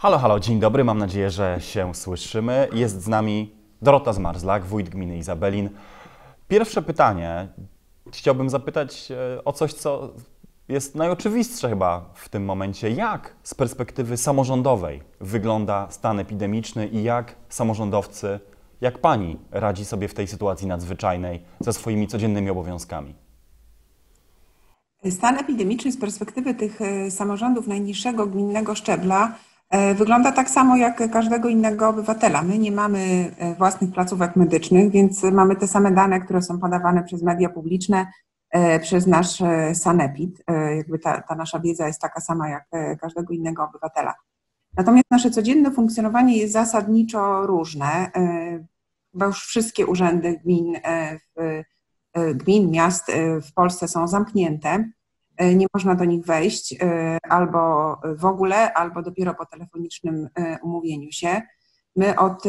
Halo, halo, dzień dobry, mam nadzieję, że się słyszymy. Jest z nami Dorota Zmarzlak, wójt gminy Izabelin. Pierwsze pytanie chciałbym zapytać e, o coś, co jest najoczywistsze chyba w tym momencie. Jak z perspektywy samorządowej wygląda stan epidemiczny i jak samorządowcy, jak pani radzi sobie w tej sytuacji nadzwyczajnej ze swoimi codziennymi obowiązkami? Stan epidemiczny z perspektywy tych e, samorządów najniższego gminnego szczebla wygląda tak samo jak każdego innego obywatela. My nie mamy e, własnych placówek medycznych, więc mamy te same dane, które są podawane przez media publiczne, przez nasz sanepid. Jakby ta, ta nasza wiedza jest taka sama jak każdego innego obywatela. Natomiast nasze codzienne funkcjonowanie jest zasadniczo różne. Chyba już wszystkie urzędy gmin E, gmin, miast e, w Polsce są zamknięte. E, nie można do nich wejść albo w ogóle, albo dopiero po telefonicznym umówieniu się. My od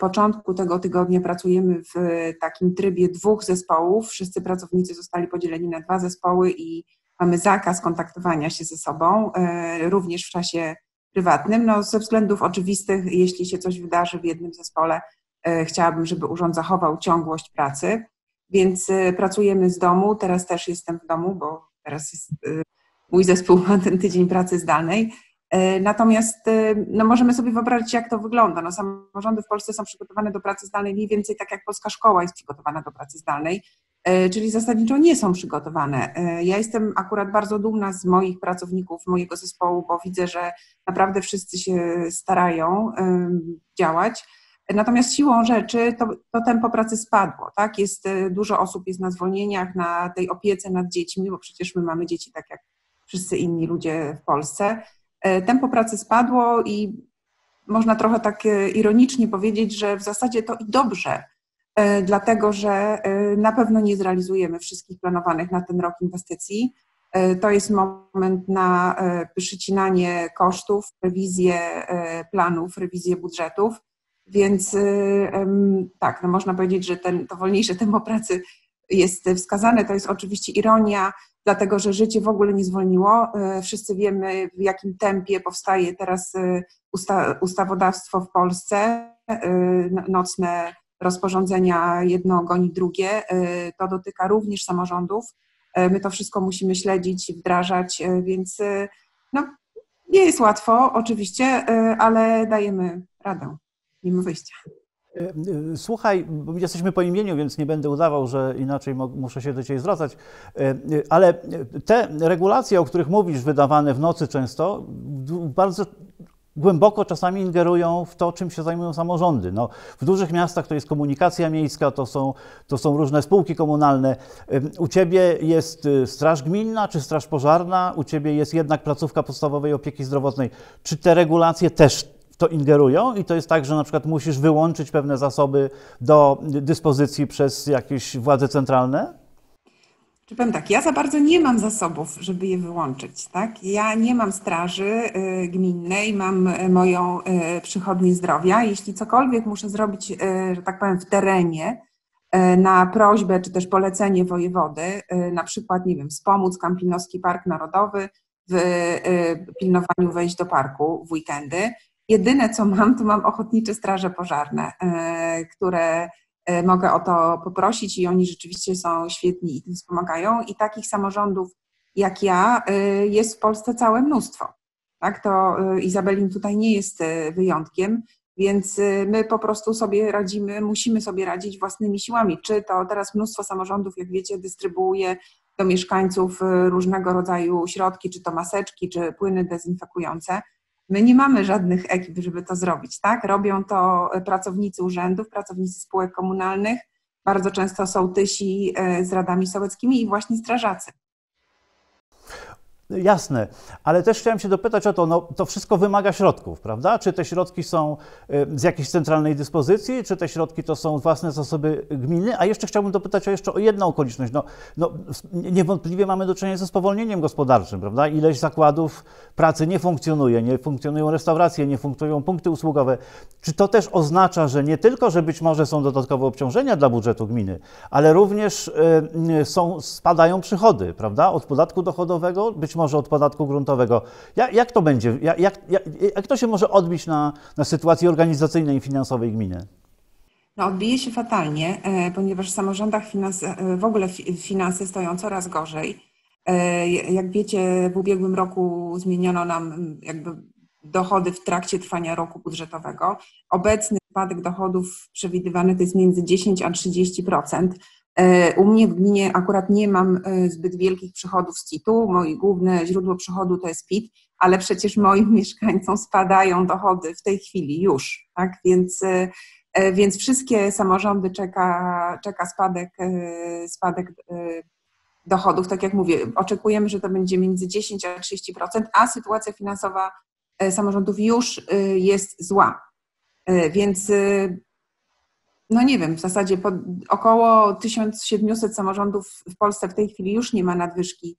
początku tego tygodnia pracujemy w takim trybie dwóch zespołów. Wszyscy pracownicy zostali podzieleni na dwa zespoły i mamy zakaz kontaktowania się ze sobą, również w czasie prywatnym. No, ze względów oczywistych, jeśli się coś wydarzy w jednym zespole, chciałabym, żeby urząd zachował ciągłość pracy. Więc pracujemy z domu. Teraz też jestem w domu, bo teraz jest, y, mój zespół ma ten tydzień pracy zdalnej. Y, natomiast no, możemy sobie wyobrazić, jak to wygląda. No, samorządy w Polsce są przygotowane do pracy zdalnej mniej więcej tak, jak polska szkoła jest przygotowana do pracy zdalnej, czyli zasadniczo nie są przygotowane. Ja jestem akurat bardzo dumna z moich pracowników, mojego zespołu, bo widzę, że naprawdę wszyscy się starają działać. Natomiast siłą rzeczy to, to tempo pracy spadło. Tak? Jest, e, dużo osób jest na zwolnieniach, na tej opiece nad dziećmi, bo przecież my mamy dzieci tak jak wszyscy inni ludzie w Polsce. E, tempo pracy spadło i można trochę tak e, ironicznie powiedzieć, że w zasadzie to i dobrze, dlatego że na pewno nie zrealizujemy wszystkich planowanych na ten rok inwestycji. To jest moment na przycinanie kosztów, rewizję planów, rewizję budżetów. Więc y, tak, no można powiedzieć, że ten, to wolniejsze tempo pracy jest wskazane. To jest oczywiście ironia, dlatego że życie w ogóle nie zwolniło. Y, wszyscy wiemy, w jakim tempie powstaje teraz y, usta ustawodawstwo w Polsce. No, nocne rozporządzenia jedno goni drugie. To dotyka również samorządów. My to wszystko musimy śledzić, wdrażać, więc no, nie jest łatwo oczywiście, ale dajemy radę nie ma wyjścia. E, e, słuchaj, jesteśmy po imieniu, więc nie będę udawał, że inaczej muszę się do Ciebie zwracać, e, ale te regulacje, o których mówisz, wydawane w nocy często, bardzo głęboko czasami ingerują w to, czym się zajmują samorządy. No, w dużych miastach to jest komunikacja miejska, to są, to są różne spółki komunalne. U Ciebie jest straż gminna czy straż pożarna, u Ciebie jest jednak placówka podstawowej opieki zdrowotnej. Czy te regulacje też to ingerują i to jest tak, że na przykład musisz wyłączyć pewne zasoby do dyspozycji przez jakieś władze centralne? Czy powiem tak, ja za bardzo nie mam zasobów, żeby je wyłączyć. Tak? Ja nie mam straży y, gminnej, mam y, moją y, przychodnię zdrowia. Jeśli cokolwiek muszę zrobić, że tak powiem, w terenie, na prośbę czy też polecenie wojewody, na przykład, nie wiem, wspomóc Kampinoski Park Narodowy w pilnowaniu wejść do parku w weekendy, Jedyne, co mam, to mam ochotnicze straże pożarne, e, które e, mogę o to poprosić i oni rzeczywiście są świetni i tym wspomagają. I takich samorządów jak ja e, jest w Polsce całe mnóstwo. Tak, to Izabelin tutaj nie jest wyjątkiem, więc my po prostu sobie radzimy, musimy sobie radzić własnymi siłami. Czy to teraz mnóstwo samorządów, jak wiecie, dystrybuuje do mieszkańców różnego rodzaju środki, czy to maseczki, czy płyny dezynfekujące My nie mamy żadnych ekip, żeby to zrobić, tak? Robią to pracownicy urzędów, pracownicy spółek komunalnych, bardzo często sołtysi e, z radami sołeckimi i właśnie strażacy. Jasne, ale też chciałem się dopytać o to, no to wszystko wymaga środków, prawda? Czy te środki są y, z jakiejś centralnej dyspozycji, czy te środki to są własne zasoby gminy? A jeszcze chciałbym dopytać o jeszcze o jedną okoliczność. No, no, niewątpliwie mamy do czynienia ze spowolnieniem gospodarczym, prawda? Ileś zakładów pracy nie funkcjonuje, nie funkcjonują restauracje, nie funkcjonują punkty usługowe. Czy to też oznacza, że nie tylko, że być może są dodatkowe obciążenia dla budżetu gminy, ale również y, są, spadają przychody, prawda? Od podatku dochodowego, być może od podatku gruntowego. Jak, jak to będzie? Jak, jak, jak to się może odbić na, na sytuacji organizacyjnej i finansowej gminy? No, odbije się fatalnie, e, ponieważ w samorządach finanse, w ogóle finanse stoją coraz gorzej. E, jak wiecie, w ubiegłym roku zmieniono nam jakby dochody w trakcie trwania roku budżetowego. Obecny spadek dochodów przewidywany to jest między 10 a 30%. E, u mnie w gminie akurat nie mam e, zbyt wielkich przychodów z CIT-u. Moje główne źródło przychodu to jest PIT, ale przecież moim mieszkańcom spadają dochody w tej chwili już, tak? Więc, więc wszystkie samorządy czeka, czeka spadek, spadek dochodów. Tak jak mówię, oczekujemy, że to będzie między 10 a 30%, a sytuacja finansowa e, samorządów już e, jest zła. E, więc no nie wiem, w zasadzie około 1700 samorządów w Polsce w tej chwili już nie ma nadwyżki,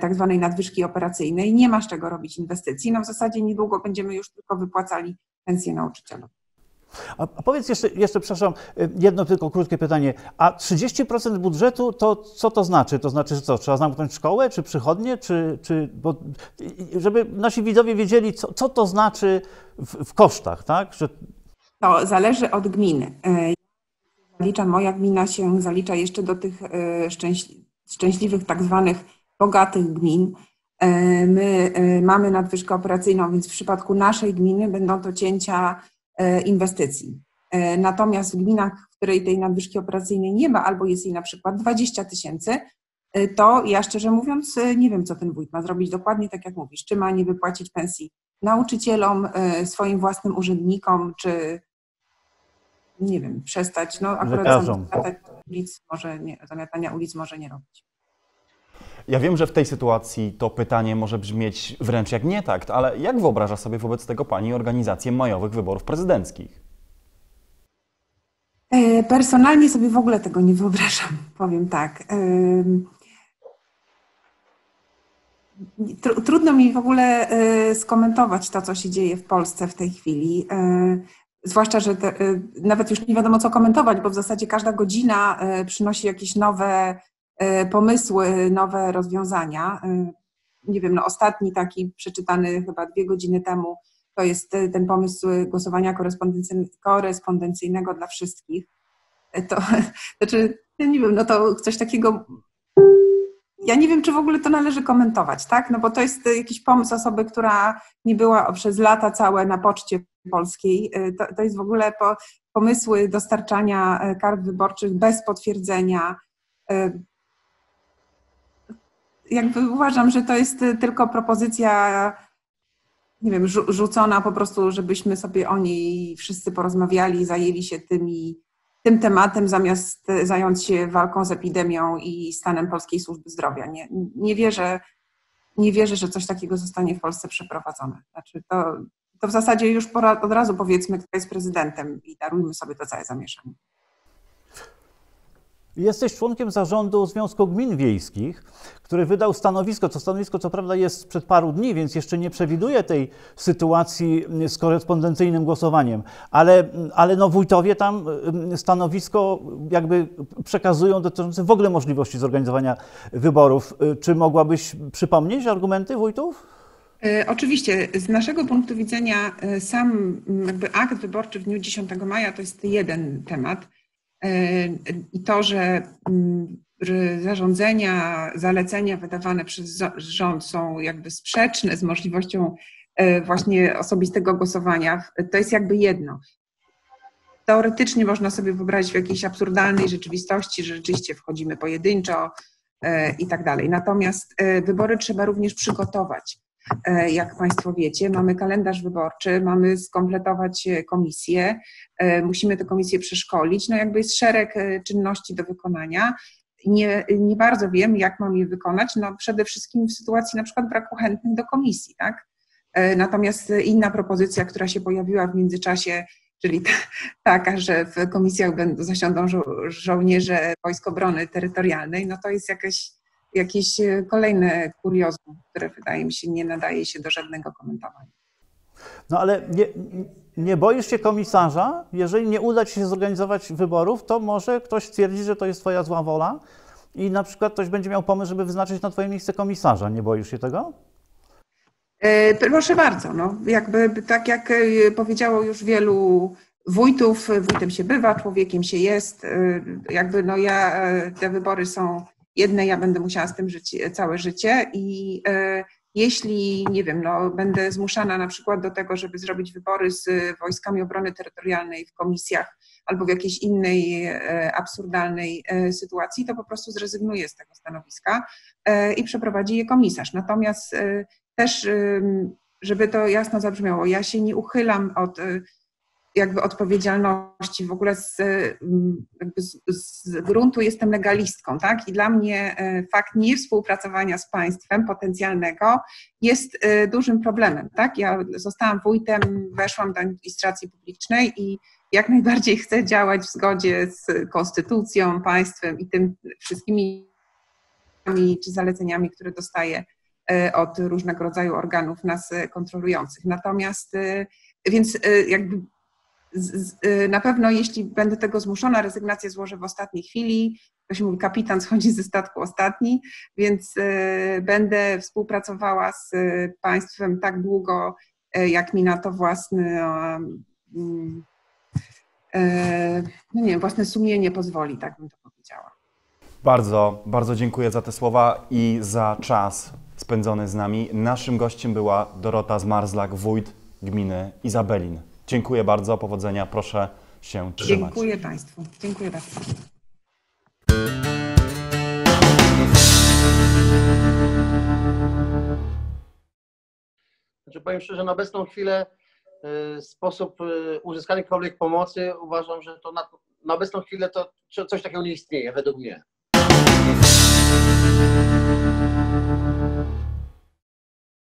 tak zwanej nadwyżki operacyjnej, nie ma z czego robić inwestycji. No w zasadzie niedługo będziemy już tylko wypłacali pensje nauczycielom. A, powiedz jeszcze, jeszcze, przepraszam, jedno tylko krótkie pytanie. A 30% budżetu to co to znaczy? To znaczy, że co, trzeba zamknąć szkołę, czy przychodnie, czy, czy bo, żeby nasi widzowie wiedzieli, co, co to znaczy w, w kosztach, tak? Że... To zależy od gminy. E, zaliczam, moja gmina się zalicza jeszcze do tych e, szczęśliwych, tak zwanych bogatych gmin. E, my mamy nadwyżkę operacyjną, więc w przypadku naszej gminy będą to cięcia inwestycji. Natomiast w gminach, w której tej nadwyżki operacyjnej nie ma, albo jest jej na przykład 20 tysięcy, to ja szczerze mówiąc nie wiem, co ten wójt ma zrobić dokładnie tak, jak mówisz. Czy ma nie wypłacić pensji nauczycielom, swoim własnym urzędnikom, czy nie wiem, przestać, no akurat zamiatać ulic może nie, zamiatania ulic może nie robić. Ja wiem, że w tej sytuacji to pytanie może brzmieć wręcz jak nie tak, ale jak wyobraża sobie wobec tego Pani organizację majowych wyborów prezydenckich? E, personalnie sobie w ogóle tego nie wyobrażam, powiem tak. Trudno mi w ogóle e, skomentować to, co się dzieje w Polsce w tej chwili. Zwłaszcza, że te, nawet już nie wiadomo, co komentować, bo w zasadzie każda godzina przynosi jakieś nowe E, pomysły, nowe rozwiązania. Nie wiem, no ostatni taki przeczytany chyba dwie godziny temu to jest ten pomysł głosowania korespondencyjnego dla wszystkich. To znaczy, ja nie wiem, no to coś takiego. Ja nie wiem, czy w ogóle to należy komentować, tak? No bo to jest jakiś pomysł osoby, która nie była przez lata całe na poczcie polskiej. To, to jest w ogóle po, pomysły dostarczania kart wyborczych bez potwierdzenia jakby uważam, że to jest tylko propozycja, nie wiem, rzucona po prostu, żebyśmy sobie o niej wszyscy porozmawiali, zajęli się tymi, tym tematem, zamiast zająć się walką z epidemią i stanem polskiej służby zdrowia. Nie, nie, wierzę, nie wierzę, że coś takiego zostanie w Polsce przeprowadzone. Znaczy to, to w zasadzie już pora, od razu powiedzmy, kto jest prezydentem i darujmy sobie to całe zamieszanie. Jesteś członkiem zarządu Związku Gmin Wiejskich, który wydał stanowisko. To stanowisko, co prawda, jest sprzed paru dni, więc jeszcze nie przewiduje tej sytuacji z korespondencyjnym głosowaniem, ale, ale no wójtowie tam mm, stanowisko jakby przekazują dotyczące w ogóle możliwości zorganizowania wyborów. Czy mogłabyś przypomnieć argumenty wójtów? E, oczywiście, z naszego punktu widzenia e, sam jakby akt wyborczy w dniu 10 maja to jest jeden temat. E, I to, mm, że zarządzenia, zalecenia wydawane przez rząd są jakby sprzeczne z możliwością e, właśnie osobistego głosowania, to jest jakby jedno. Teoretycznie można sobie wyobrazić w jakiejś absurdalnej rzeczywistości, że rzeczywiście wchodzimy pojedynczo e, i tak dalej. Natomiast wybory trzeba również przygotować. E, jak Państwo wiecie. Mamy kalendarz wyborczy, mamy skompletować e, komisję, e, musimy tę komisję przeszkolić. No jakby jest szereg czynności do wykonania. Nie, nie bardzo wiem, jak mam je wykonać. No przede wszystkim w sytuacji na przykład braku chętnych do komisji, tak? Natomiast inna propozycja, która się pojawiła w międzyczasie, czyli taka, że w komisjach będą, zasiądą żo żołnierze Wojsk Obrony Terytorialnej, no to jest jakaś jakieś e, kolejne kuriozum, które wydaje mi się nie nadaje się do żadnego komentowania. No ale nie, nie boisz się komisarza? Jeżeli nie uda ci się zorganizować wyborów, to może ktoś stwierdzi, że to jest twoja zła wola i na przykład ktoś będzie miał pomysł, żeby wyznaczyć na twoje miejsce komisarza. Nie boisz się tego? E, Proszę bardzo, no, jakby tak jak e, powiedziało już wielu wójtów, wójtem się bywa, człowiekiem się jest, jakby no ja, te wybory są jedne, ja będę musiała z tym żyć e, całe życie i e, jeśli, nie wiem, no, będę zmuszana na przykład do tego, żeby zrobić wybory z wojskami obrony terytorialnej w komisjach albo w jakiejś innej e, absurdalnej sytuacji, to po prostu zrezygnuję z tego stanowiska i przeprowadzi je komisarz. Natomiast też, żeby to jasno zabrzmiało, ja się nie uchylam od jakby odpowiedzialności. W ogóle z, ym, jakby z, z gruntu jestem legalistką, tak? I dla mnie y, fakt niewspółpracowania z państwem potencjalnego jest y, dużym problemem, tak? Ja zostałam wójtem, weszłam do administracji publicznej i jak najbardziej chcę działać w zgodzie z konstytucją, państwem i tym wszystkimi czy zaleceniami, które dostaję e, od różnego rodzaju organów nas e, kontrolujących. Natomiast, e, więc e, jakby e, na pewno jeśli będę tego zmuszona, rezygnację złożę w ostatniej chwili. To się mówi, kapitan schodzi ze statku ostatni, więc e, będę współpracowała z e, państwem tak długo, jak mi na to własny, e, no nie własne sumienie pozwoli, tak bym to powiedziała. Bardzo, bardzo dziękuję za te słowa i za czas spędzony z nami. Naszym gościem była Dorota Zmarzlak, wójt gminy Izabelin. Dziękuję bardzo, powodzenia, proszę się trzymać. Dziękuję Państwu. Dziękuję bardzo. Znaczy powiem szczerze, na obecną chwilę y, sposób y, uzyskania jakiejkolwiek pomocy uważam, że to na, na obecną chwilę to co- coś takiego nie istnieje według mnie.